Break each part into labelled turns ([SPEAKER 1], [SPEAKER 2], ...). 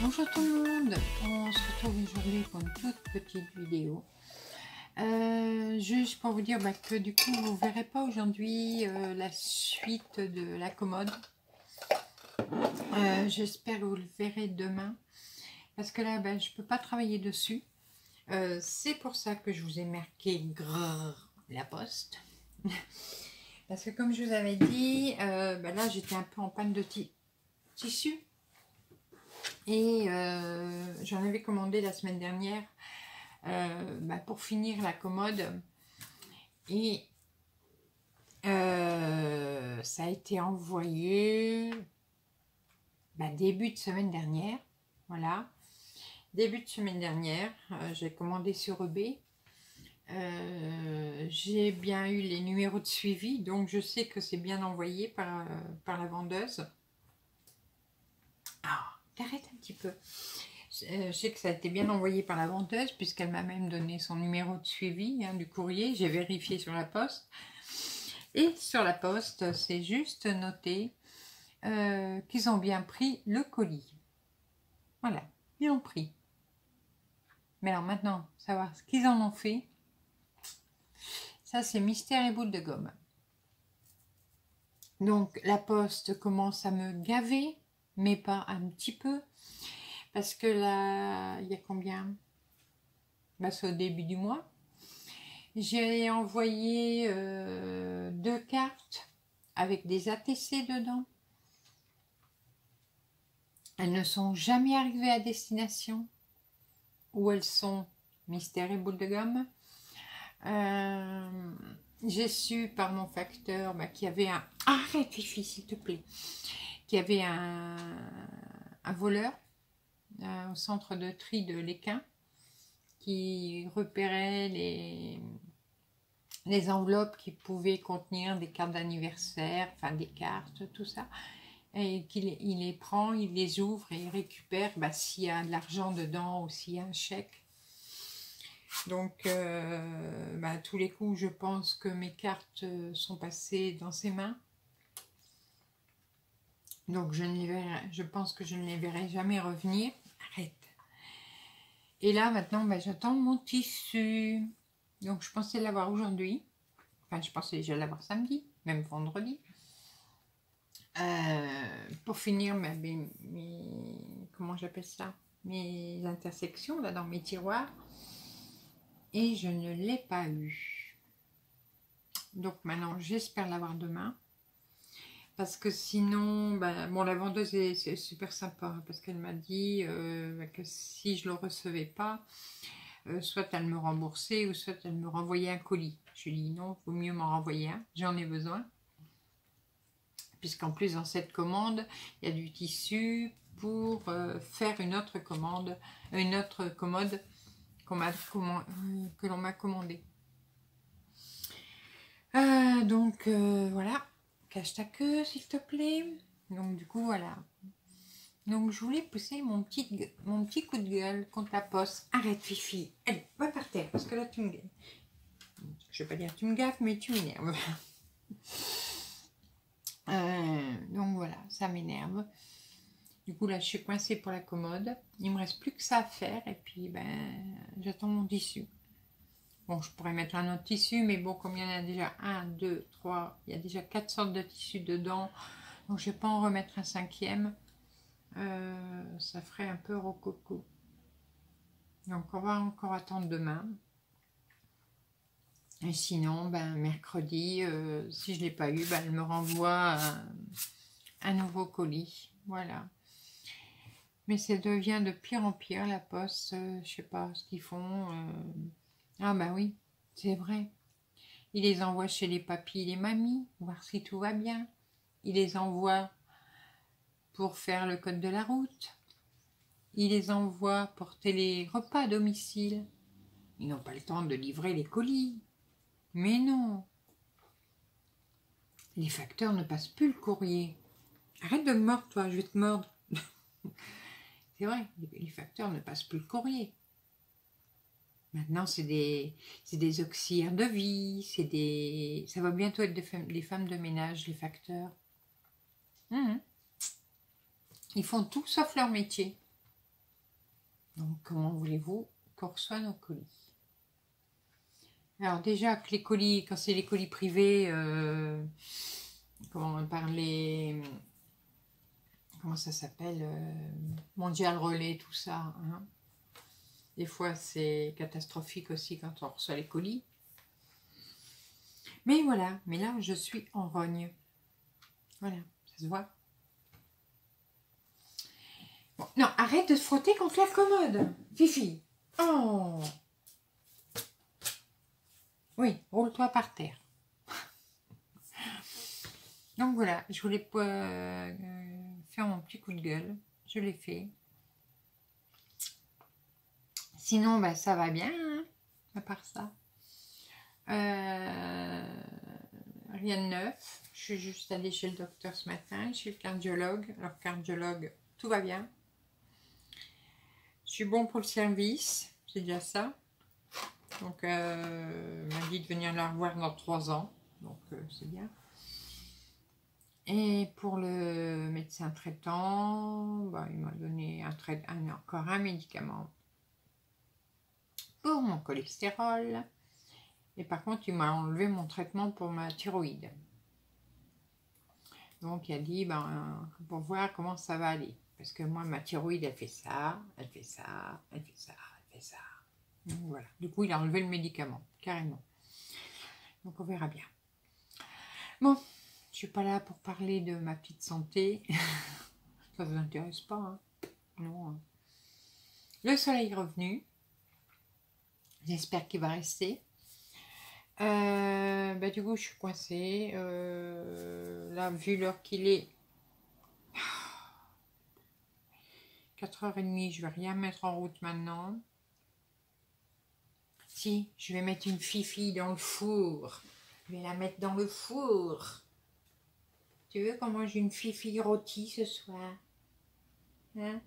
[SPEAKER 1] Bonjour tout le monde, on se retrouve aujourd'hui pour une toute petite vidéo. Euh, juste pour vous dire bah, que du coup vous ne verrez pas aujourd'hui euh, la suite de la commode. Euh, j'espère que vous le verrez demain. Parce que là, bah, je ne peux pas travailler dessus. C'est pour ça que je vous ai marqué grrr la poste. Parce que comme je vous avais dit, bah, là j'étais un peu en panne de tissu. Et euh, j'en avais commandé la semaine dernière euh, bah, pour finir la commode. Et euh, ça a été envoyé bah, début de semaine dernière. Voilà. Début de semaine dernière, j'ai commandé sur eBay. j'ai bien eu les numéros de suivi, donc je sais que c'est bien envoyé par, par la vendeuse. Ah, arrête un petit peu. Euh, je sais que ça a été bien envoyé par la vendeuse puisqu'elle m'a même donné son numéro de suivi hein, du courrier. J'ai vérifié sur la poste. Et sur la poste, c'est juste noté euh, qu'ils ont bien pris le colis. Voilà, ils l'ont pris. Mais alors maintenant, savoir ce qu'ils en ont fait, ça c'est mystère et boule de gomme. Donc la poste commence à me gaver mais pas un petit peu. Parce que là, il y a combien? Bah, C'est au début du mois. J'ai envoyé euh, deux cartes avec des ATC dedans. Elles ne sont jamais arrivées à destination. Ou elles sont mystère et boule de gomme. Euh, j'ai su par mon facteur bah, qu'il y avait un... Arrête, Fifi, s'il te plaît qu'il y avait un, voleur euh, au centre de tri de l'Équin qui repérait les, enveloppes qui pouvaient contenir des cartes d'anniversaire, enfin des cartes, tout ça. Et qu'il il les prend, il les ouvre et il récupère bah, s'il y a de l'argent dedans ou s'il y a un chèque. Donc, euh, bah, tous les coups, je pense que mes cartes sont passées dans ses mains. Donc je, verrai, je pense que je ne les verrai jamais revenir. Arrête. Et là maintenant, ben, j'attends mon tissu. Donc je pensais l'avoir aujourd'hui. Enfin, je pensais déjà l'avoir samedi, même vendredi. Euh, pour finir mes, ça? Mes intersections là dans mes tiroirs et je ne l'ai pas eu donc maintenant j'espère l'avoir demain parce que sinon, bah, bon, la vendeuse est, super sympa hein, parce qu'elle m'a dit euh, que si je ne le recevais pas, euh, soit elle me remboursait ou soit elle me renvoyait un colis. Je lui ai dit non, il vaut mieux m'en renvoyer un, j'en ai besoin. Puisqu'en plus dans cette commande, il y a du tissu pour euh, faire une autre commande, une autre commode que l'on m'a commandée. donc voilà, cache ta queue s'il te plaît. Donc du coup voilà. Donc je voulais pousser mon petit, coup de gueule contre la poste. Arrête Fifi, allez, va par terre parce que là tu me Je vais pas dire tu me gaffes mais tu m'énerves. Euh, donc voilà, ça m'énerve. Du coup là je suis coincée pour la commode. Il me reste plus que ça à faire et puis ben j'attends mon tissu. Bon, je pourrais mettre un autre tissu, mais bon, comme il y en a déjà un, deux, trois, il y a déjà quatre sortes de tissus dedans, donc je ne vais pas en remettre un cinquième. Euh, ça ferait un peu rococo. Donc on va encore attendre demain. Et sinon, ben, mercredi, euh, si je ne l'ai pas eu, ben, elle me renvoie un, nouveau colis. Voilà. Mais ça devient de pire en pire, la poste. Euh, je sais pas ce qu'ils font. Ah bah oui, c'est vrai. Il les envoie chez les papis et les mamies, voir si tout va bien. Il les envoie pour faire le code de la route. Il les envoie porter les repas à domicile. Ils n'ont pas le temps de livrer les colis. Mais non. Les facteurs ne passent plus le courrier. Arrête de me mordre, toi, je vais te mordre. C'est vrai, les facteurs ne passent plus le courrier. Maintenant, c'est des, des auxiliaires de vie, c'est des, ça va bientôt être des femmes, de ménage, les facteurs. Hum. Ils font tout sauf leur métier. Donc, comment voulez-vous qu'on reçoit nos colis? Alors déjà, que les colis, quand c'est les colis privés, euh, comment on parler comment ça s'appelle euh, Mondial Relais, tout ça. Hein. Des fois, c'est catastrophique aussi quand on reçoit les colis. Mais voilà, mais là, je suis en rogne. Voilà, ça se voit. non, arrête de te frotter contre la commode, Fifi. Oh Oui, roule-toi par terre. Donc voilà, je voulais euh, faire mon petit coup de gueule. Je l'ai fait. Sinon, bah, ça va bien, hein, à part ça. Euh, rien de neuf. Je suis juste allée chez le docteur ce matin, chez le cardiologue. Alors, cardiologue, tout va bien. Je suis bon pour le service, c'est déjà ça. Donc, euh, m'a dit de venir la revoir dans trois ans. Donc, euh, c'est bien. Et pour le médecin traitant, bah, il m'a donné encore un médicament pour mon cholestérol. Et par contre, il m'a enlevé mon traitement pour ma thyroïde. Donc, il a dit, ben, pour voir comment ça va aller. Parce que moi, ma thyroïde, elle fait ça, elle fait ça, elle fait ça, elle fait ça. Donc, voilà. Du coup, il a enlevé le médicament, carrément. Donc, on verra bien. Bon, je suis pas là pour parler de ma petite santé. ça ne vous intéresse pas, hein? Non. Hein. Le soleil est revenu. J'espère qu'il va rester. Euh, bah, du coup, je suis coincée. Euh, là, vu l'heure qu'il est, 4h30, je vais rien mettre en route maintenant. Si, je vais mettre une fifi dans le four. Je vais la mettre dans le four. Tu veux qu'on mange une fifi rôtie ce soir? Hein?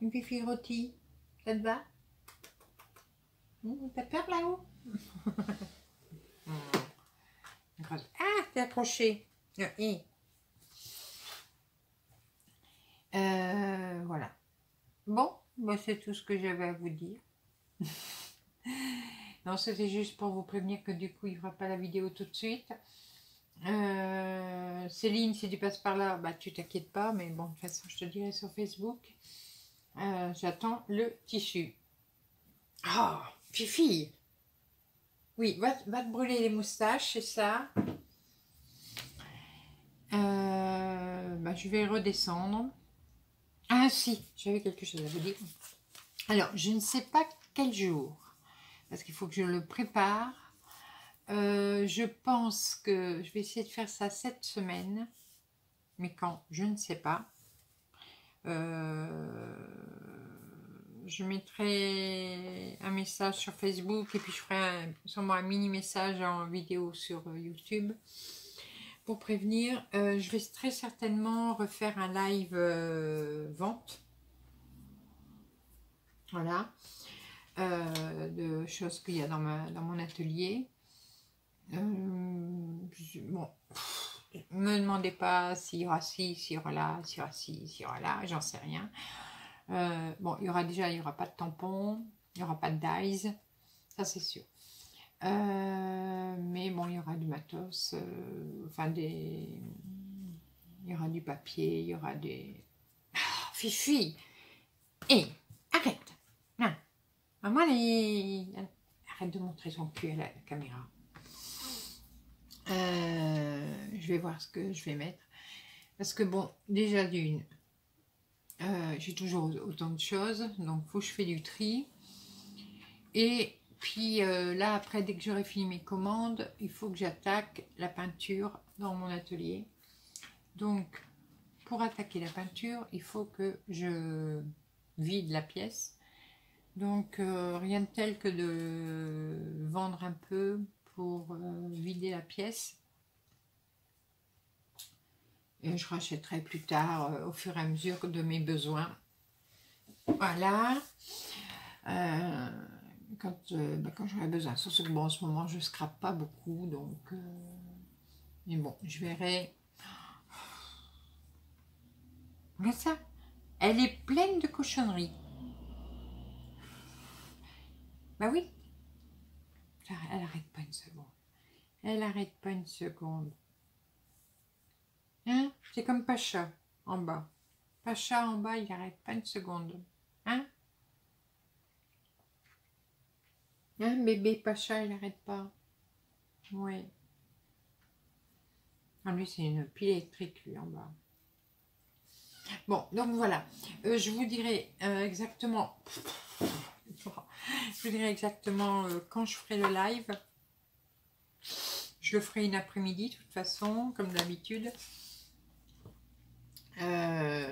[SPEAKER 1] Une fifi rôtie? Ça te va? T'as peur là-haut Ah, t'es accroché. Euh, voilà. Bon, moi c'est tout ce que j'avais à vous dire. non, c'était juste pour vous prévenir que du coup, il ne fera pas la vidéo tout de suite. Euh, Céline, si tu passes par là, bah tu t'inquiètes pas, mais bon, de toute façon, je te dirai sur Facebook. Euh, j'attends le tissu. Ah, oh, Fifi Oui, va, te brûler les moustaches, c'est ça. Euh, bah, je vais redescendre. Ah si, j'avais quelque chose à vous dire. Alors, je ne sais pas quel jour, parce qu'il faut que je le prépare. Euh, je pense que je vais essayer de faire ça cette semaine, mais quand, je ne sais pas. Euh, je mettrai un message sur Facebook et puis je ferai un, sûrement un mini message en vidéo sur euh, YouTube pour prévenir. Euh, je vais très certainement refaire un live euh, vente. Voilà. de choses qu'il y a dans, ma, dans mon atelier. bon, me demandez pas s'il y aura ci, s'il y aura là, s'il y aura ci, s'il y aura là, j'en sais rien. Euh, bon, il y aura déjà, pas de tampon, il n'y aura pas de dyes, ça c'est sûr. Euh, mais bon, il y aura du matos, euh, enfin des... Il y aura du papier, il y aura des... Oh, fifi Et arrête Non Maman, arrête de montrer son cul à la caméra. je vais voir ce que je vais mettre. Parce que bon, déjà d'une, euh, j'ai toujours autant de choses, donc il faut que je fais du tri. Et puis euh, là, après, dès que j'aurai fini mes commandes, il faut que j'attaque la peinture dans mon atelier. Donc, pour attaquer la peinture, il faut que je vide la pièce. Donc, euh, rien de tel que de vendre un peu pour vider la pièce et je rachèterai plus tard euh, au fur et à mesure de mes besoins. Voilà. Euh, quand, euh, ben, quand j'aurai besoin. Sauf que bon, en ce moment, je scrape pas beaucoup. Donc, mais bon, je verrai. Regarde ça. Elle est pleine de cochonneries. Bah oui. Elle n'arrête pas une seconde. Elle n'arrête pas une seconde. Hein? C'est comme Pacha en bas. Pacha en bas, il arrête pas une seconde. Hein? Hein, bébé Pacha, il n'arrête pas. Oui. Ah, lui, c'est une pile électrique, lui, en bas. Bon, donc voilà. Euh, je vous dirai euh, exactement... je vous dirai exactement euh, quand je ferai le live. Je le ferai une après-midi, de toute façon, comme d'habitude. Et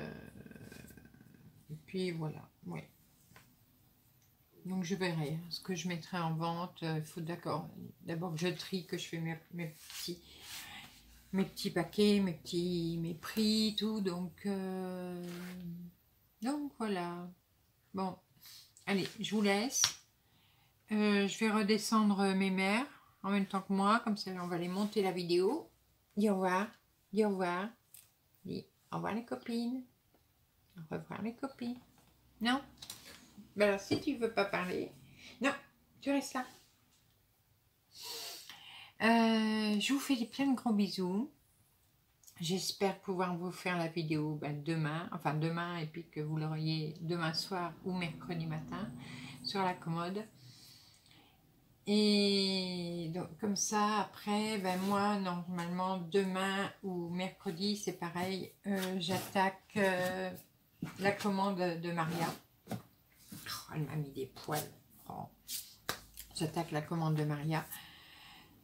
[SPEAKER 1] puis, voilà. Oui. Donc je verrai ce que je mettrai en vente. Il faut d'accord. D'abord que je trie, que je fais mes, petits mes petits paquets, mes petits mes prix, tout. Donc euh, donc voilà. Bon, allez, je vous laisse. Euh, je vais redescendre mes mères en même temps que moi, comme ça on va les monter la vidéo. Dis au revoir, dis au revoir, au revoir les copines, au revoir les copines. Non? Ben alors, si tu veux pas parler, non, tu restes là. Euh, je vous fais plein de gros bisous. J'espère pouvoir vous faire la vidéo ben, demain, enfin demain, et puis que vous l'auriez demain soir ou mercredi matin sur la commode. Et comme ça, après, ben moi, normalement, demain ou mercredi, c'est pareil, euh, j'attaque euh, la commande de Maria elle m'a mis des poils. Oh. J'attaque la commande de Maria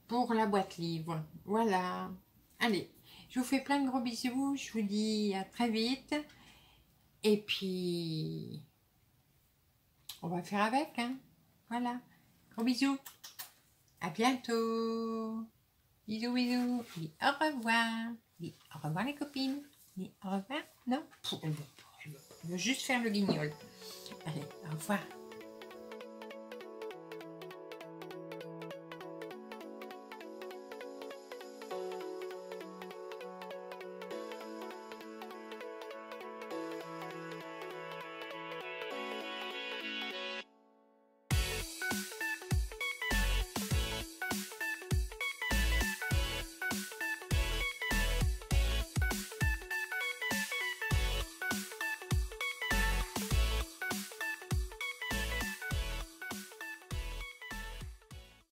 [SPEAKER 1] pour la boîte livre. Voilà. Allez, je vous fais plein de gros bisous. Je vous dis à très vite. Et puis, on va faire avec. Hein. Voilà. Gros bisous. À bientôt. Bisous, bisous. au revoir. au revoir les copines. au revoir. Non, elle veut juste faire le guignol. Allez, au revoir.